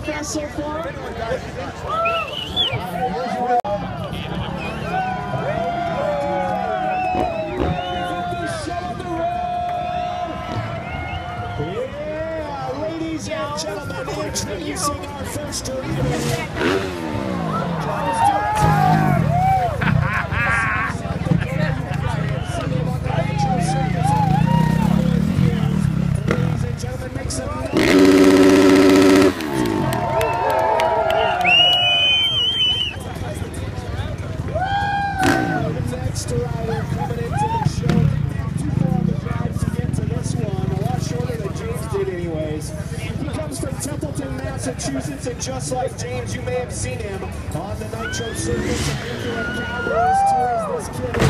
fast so far. Yeah, ladies and gentlemen, introducing our first arena. Monster Rider coming into the show. Too far of a drive to get to this one. A lot shorter than James did anyways. He comes from Templeton, Massachusetts, and just like James, you may have seen him on the Nitro Circus and Cowboys tours this kid